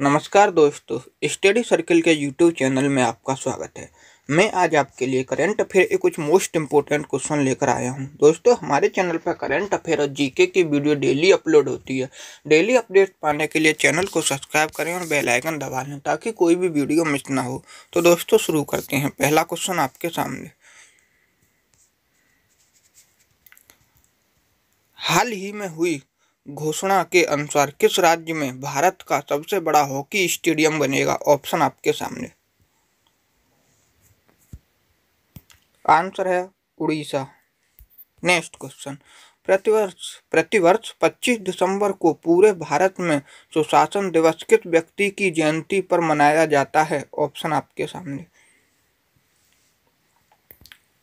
नमस्कार दोस्तों, study circle के यूट्यूब चैनल में आपका स्वागत है। मैं आज आपके लिए करंट अफेयर एक कुछ मोस्ट इंपॉर्टेंट क्वेश्चन लेकर आया हूँ। दोस्तों, हमारे चैनल पर करंट अफेयर और जीके की वीडियो डेली अपलोड होती है। डेली अपडेट पाने के लिए चैनल को सब्सक्राइब करें और बेल आइकन दबा लें ताकि कोई भी वीडियो मिस ना हो। तो दोस्तों, शुरू करते हैं। पहला क्वेश्चन आपके सामने। हाल ही में हुई घोषणा के अनुसार किस राज्य में भारत का सबसे बड़ा हॉकी स्टेडियम बनेगा? ऑप्शन आपके सामने। आंसर है उड़ीसा। Next question. प्रतिवर्ष प्रतिवर्ष 25 दिसंबर को पूरे भारत में सुशासन दिवस किस व्यक्ति की जयंती पर मनाया जाता है? ऑप्शन आपके सामने।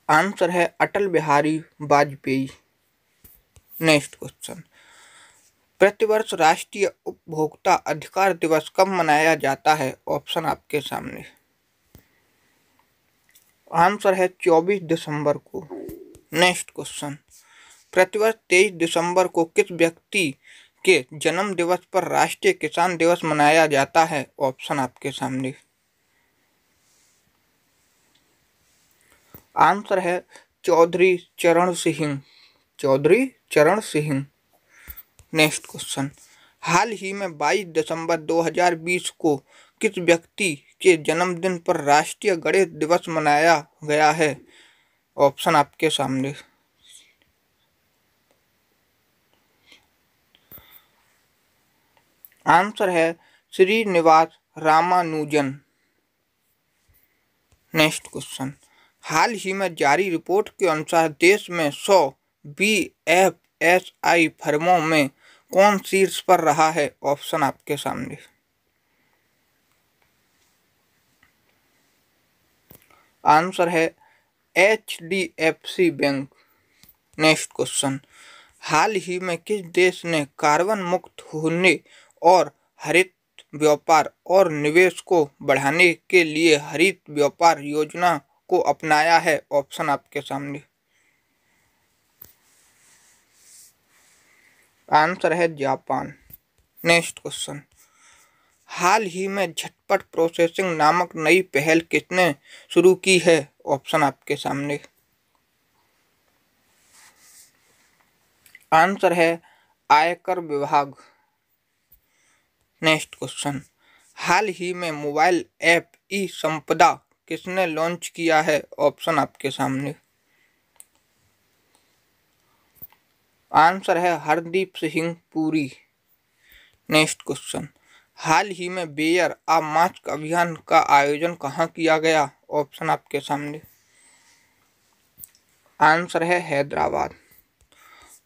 आंसर है अटल बिहारी वाजपेयी। Next question. प्रतिवर्ष राष्ट्रीय उपभोक्ता अधिकार दिवस कब मनाया जाता है? ऑप्शन आपके सामने। आंसर है 24 दिसंबर को। Next question. प्रतिवर्ष 23 दिसंबर को किस व्यक्ति के जन्म दिवस पर राष्ट्रीय किसान दिवस मनाया जाता है? ऑप्शन आपके सामने। आंसर है चौधरी चरण सिंह। चौधरी चरण सिंह। Next question. हाल ही में 22 दिसंबर 2020 को किस व्यक्ति के जन्मदिन पर राष्ट्रीय गणित दिवस मनाया गया है? ऑप्शन आपके सामने। आंसर है श्रीनिवास रामानुजन। Next question. हाल ही में जारी रिपोर्ट के अनुसार देश में 100 बी एफ़ एस आई फर्मों में कौन शीर्ष पर रहा है? ऑप्शन आपके सामने। आंसर है H D F C bank. Next question. हाल ही में किस देश ने कार्बन मुक्त होने और हरित व्यापार और निवेश को बढ़ाने के लिए हरित व्यापार योजना को अपनाया है? ऑप्शन आपके सामने। आंसर है जापान। Next question. हाल ही में झटपट प्रोसेसिंग नामक नई पहल किसने शुरू की है? ऑप्शन आपके सामने। आंसर है आयकर विभाग। Next question. हाल ही में मोबाइल ऐप ई संपदा किसने लॉन्च किया है? ऑप्शन आपके सामने। आंसर है हरदीप सिंह पुरी। Next question. हाल ही में बेयर आ मास्क अभियान का आयोजन कहाँ किया गया? ऑप्शन आपके सामने। आंसर है हैदराबाद।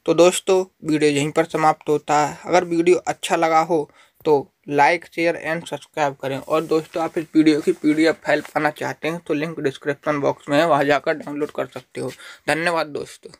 तो दोस्तों, वीडियो यहीं पर समाप्त होता है। अगर वीडियो अच्छा लगा हो तो लाइक, शेयर एंड सब्सक्राइब करें। और दोस्तों, आप इस वीडियो की पी पीडीएफ फ़ाइल पाना चाहते हैं तो लिंक डिस्क्रिप्शन बॉक्स में है। वहाँ जाकर डाउनलोड कर सकते हो। धन्यवाद दोस्तों।